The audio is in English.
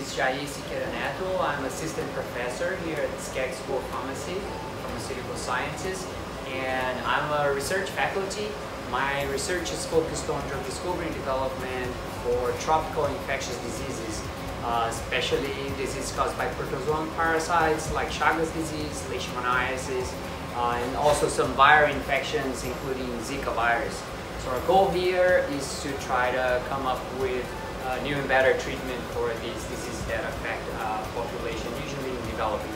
is Jair Siqueira Neto. I'm assistant professor here at Skaggs School of Pharmacy, Pharmaceutical Sciences, and I'm a research faculty. My research is focused on drug discovery and development for tropical infectious diseases, uh, especially diseases caused by protozoan parasites like Chagas disease, leishmaniasis, uh, and also some viral infections including Zika virus. So our goal here is to try to come up with new and better treatment for these diseases that affect uh, population, usually in developing.